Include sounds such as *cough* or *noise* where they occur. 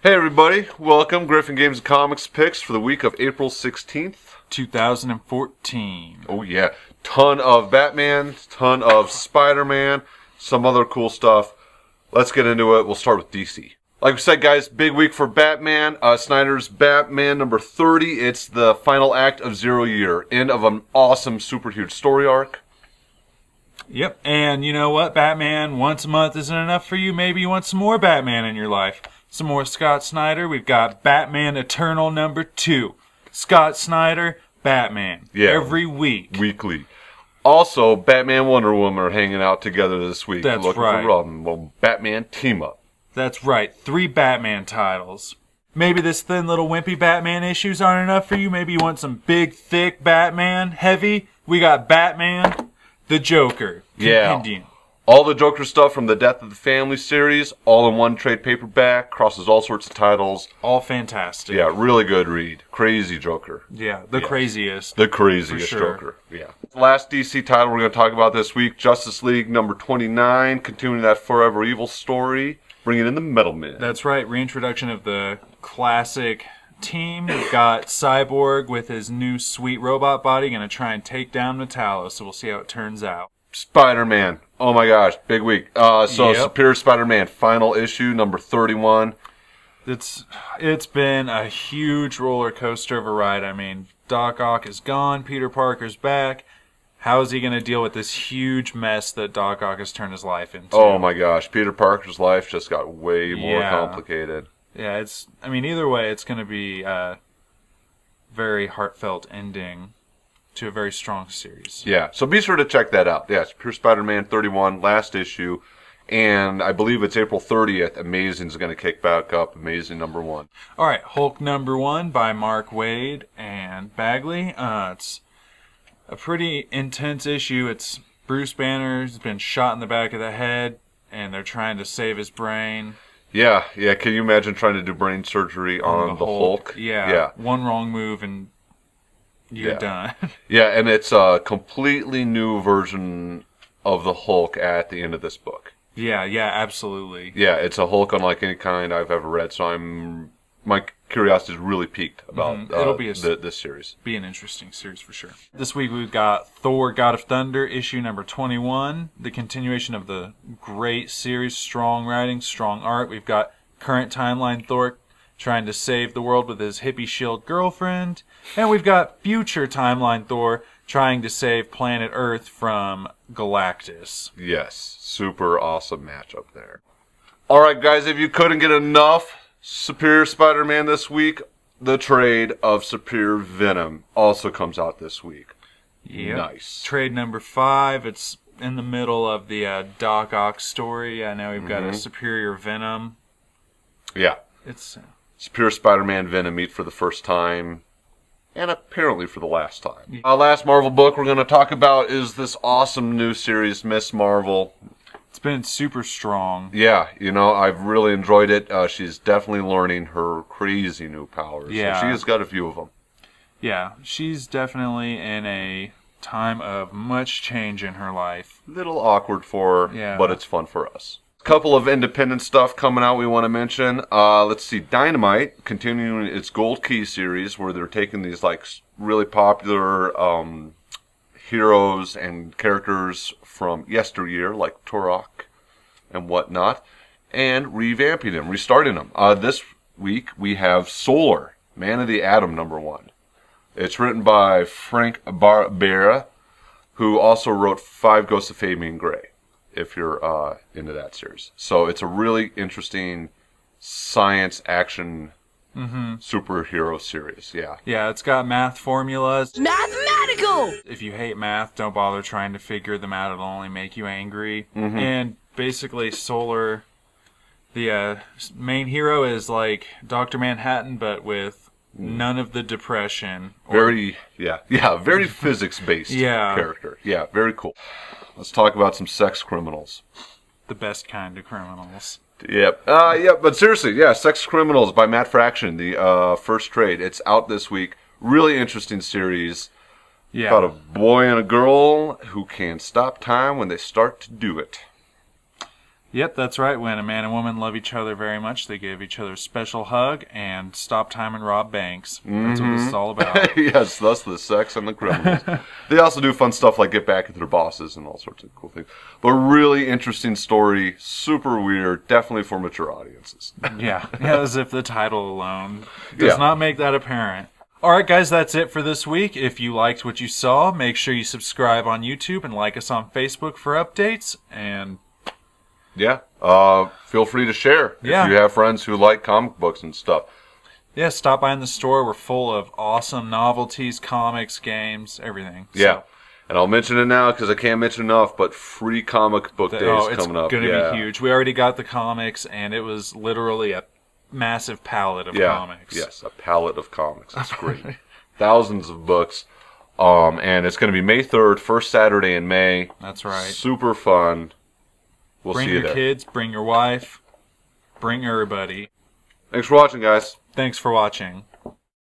Hey everybody, welcome Gryphon Games and Comics picks for the week of April 16th. 2014. Oh yeah, ton of Batman, ton of Spider-Man, some other cool stuff. Let's get into it. We'll start with DC. Like we said, guys, big week for Batman. Uh, Snyder's Batman number 30. It's the final act of Zero Year, end of an awesome, super huge story arc. Yep. And you know what? Batman once a month isn't enough for you. Maybe you want some more Batman in your life. Some more Scott Snyder. We've got Batman Eternal number two. Scott Snyder, Batman. Yeah. Every week. Weekly. Also, Batman Wonder Woman are hanging out together this week. That's looking right. for Robin. Well, Batman team up. That's right. Three Batman titles. Maybe this thin little wimpy Batman issues aren't enough for you. Maybe you want some big, thick Batman, heavy. We got Batman, the Joker, Yeah. compendium. All the Joker stuff from the Death of the Family series, all in one trade paperback, crosses all sorts of titles. All fantastic. Yeah, really good read. Crazy Joker. Yeah, the craziest. The craziest sure. Joker. Yeah. Last DC title we're going to talk about this week Justice League number 29, continuing that Forever Evil story, bringing in the Metal Men. That's right, reintroduction of the classic team. We've got Cyborg with his new sweet robot body going to try and take down Metallo, so we'll see how it turns out. Spider Man. Oh my gosh, big week. Uh, so, Yep. Superior Spider Man, final issue, number 31. It's it's been a huge roller coaster of a ride. I mean, Doc Ock is gone, Peter Parker's back. How is he going to deal with this huge mess that Doc Ock has turned his life into? Oh my gosh, Peter Parker's life just got way more Yeah. complicated. Yeah, it's. I mean, either way, it's going to be a very heartfelt ending to a very strong series. Yeah, so be sure to check that out. Yeah, Pure Spider Man 31, last issue. And I believe it's April 30th. Amazing's going to kick back up. Amazing number one. All right, Hulk number one by Mark Waid and Bagley. Uh, it's a pretty intense issue. It's Bruce Banner's been shot in the back of the head, and they're trying to save his brain. Yeah, yeah. Can you imagine trying to do brain surgery on, the, Hulk? Yeah, Yeah. One wrong move and you're Yeah. done. *laughs* Yeah, and it's a completely new version of the Hulk at the end of this book. yeah, yeah, absolutely. Yeah, it's a Hulk unlike any kind I've ever read, so I'm my curiosity is really piqued about Mhm. uh, It'll be a the, this series. Be an interesting series for sure. This week we've got Thor: God of Thunder issue number 21, the continuation of the great series, strong writing, strong art. We've got current timeline Thor trying to save the world with his hippie shield girlfriend, and we've got future timeline Thor trying to save planet Earth from Galactus. Yes, super awesome matchup there. All right, guys, if you couldn't get enough Superior Spider-Man this week, the trade of Superior Venom also comes out this week. Yep. Nice. Trade number five. It's in the middle of the uh, Doc Ock story. I know we've got a Superior Venom. Yeah, It's Superior Spider-Man Venom meet for the first time, and apparently for the last time. Our last Marvel book we're going to talk about is this awesome new series, Ms. Marvel. It's been super strong. Yeah, you know, I've really enjoyed it. Uh, she's definitely learning her crazy new powers. Yeah. she has got a few of them. Yeah, she's definitely in a time of much change in her life. Little awkward for her, Yeah. but it's fun for us. Couple of independent stuff coming out we want to mention. Uh, let's see, Dynamite continuing its Gold Key series, where they're taking these like really popular um, heroes and characters from yesteryear, like Turok and whatnot, and revamping them, restarting them. Uh, this week we have Solar, Man of the Atom number one. It's written by Frank Barbiere, who also wrote Five Ghosts of Fabian Gray, if you're uh, into that series. So it's a really interesting science action superhero series. Yeah. Yeah, it's got math formulas. Mathematical! If you hate math, don't bother trying to figure them out. It'll only make you angry. And basically, Solar, the uh, main hero, is like Dr. Manhattan, but with none of the depression. Very, yeah, yeah, very *laughs* physics based Yeah. character. Yeah, very cool. Let's talk about some sex criminals. the best kind of criminals. Yep. Uh, yep. But seriously, yeah, Sex Criminals by Matt Fraction, the uh, first trade. It's out this week. Really interesting series Yeah. about a boy and a girl who can stop time when they start to do it. Yep, that's right. When a man and woman love each other very much, they give each other a special hug and stop time and rob banks. That's what this is mm-hmm. all about. *laughs* yes, thus the sex and the criminals. *laughs* they also do fun stuff like get back at their bosses and all sorts of cool things. But really interesting story, super weird, definitely for mature audiences. *laughs* yeah, yeah, as if the title alone does Yeah. not make that apparent. All right, guys, that's it for this week. If you liked what you saw, make sure you subscribe on YouTube and like us on Facebook for updates. And Yeah. Uh, feel free to share Yeah. if you have friends who like comic books and stuff. yeah, stop by in the store. We're full of awesome novelties, comics, games, everything. So- Yeah. And I'll mention it now because I can't mention enough, but free comic book day oh, it's coming up. It's going to yeah. be huge. We already got the comics, and it was literally a massive pallet of Yeah. comics. Yes, a pallet of comics. That's great. *laughs* Thousands of books. Um, and it's going to be May 3rd, first Saturday in May. That's right. Super fun. We'll bring see you your there. kids, bring your wife, bring everybody. Thanks for watching, guys. Thanks for watching.